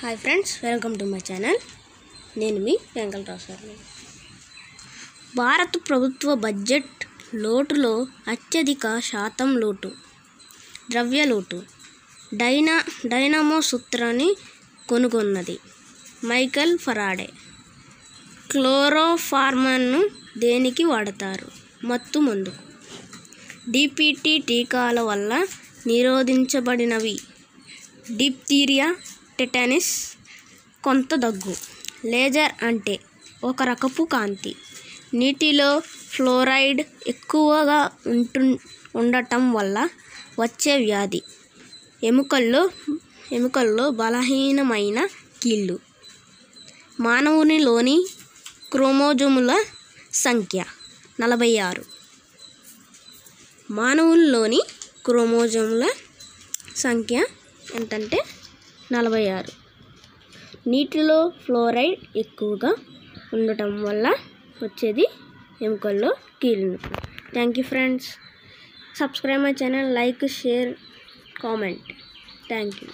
Hi friends welcome to my channel నేను మీ వెంకటరావు సార్ని భారత ప్రభుత్వ బడ్జెట్ లోటులో అత్యధిక శాతం లోటు ద్రవ్య లోటు. డైనా డైనామో సూత్రాన్ని కొనుగొన్నది మైకల్ ఫరాడే. క్లోరోఫార్మన్ను దేనికి వాడతారు? మత్తు మందు. డిపిటి టీకాల వల్ల నిరోధించబడినవి డిప్తీరియా టెటానిస్ కొంత దగ్గు. లేజర్ అంటే ఒక రకపు కాంతి. నీటిలో ఫ్లోరైడ్ ఎక్కువగా ఉంటు ఉండటం వల్ల వచ్చే వ్యాధి. ఎముకల్లో ఎముకల్లో బలహీనమైన కీళ్ళు. మానవునిలోని క్రోమోజోముల సంఖ్య నలభై ఆరు మానవుల్లోని క్రోమోజోముల సంఖ్య ఎంతంటే నలభై ఆరు నీటిలో ఫ్లోరైడ్ ఎక్కువగా ఉండటం వల్ల వచ్చేది ఎముకల్లో కీళ్ళు thank you friends. Subscribe my channel like share comment. Thank you